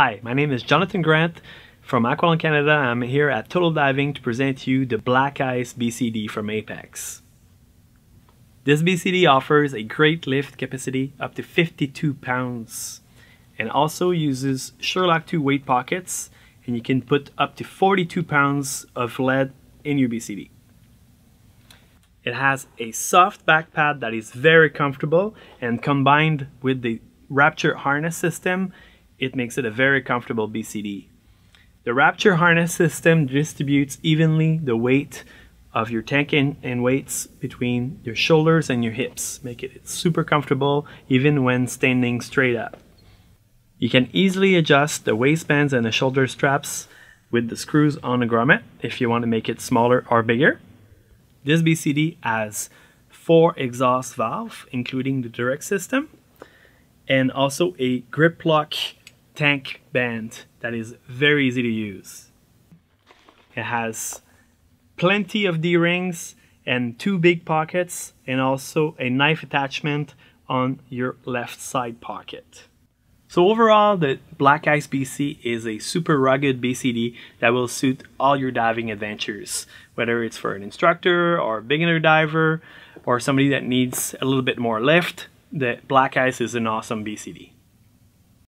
Hi, my name is Jonathan Grant from Aqualung Canada. I'm here at Total Diving to present you the Black Ice BCD from Apeks. This BCD offers a great lift capacity up to 52 pounds and also uses SureLock 2 weight pockets and you can put up to 42 pounds of lead in your BCD. It has a soft back pad that is very comfortable and combined with the Rapture harness system it makes it a very comfortable BCD. The Rapture harness system distributes evenly the weight of your tank and, and, weights between your shoulders and your hips, make it super comfortable even when standing straight up. You can easily adjust the waistbands and the shoulder straps with the screws on the grommet if you want to make it smaller or bigger. This BCD has four exhaust valves, including the direct system, and also a Grip-Lok tank band that is very easy to use. It has plenty of D-rings and two big pockets and also a knife attachment on your left side pocket. So overall, the Black Ice BC is a super rugged BCD that will suit all your diving adventures, whether it's for an instructor or a beginner diver or somebody that needs a little bit more lift, the Black Ice is an awesome BCD.